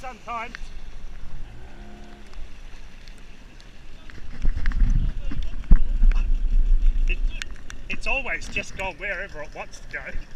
sometimes. It's always just gone wherever it wants to go.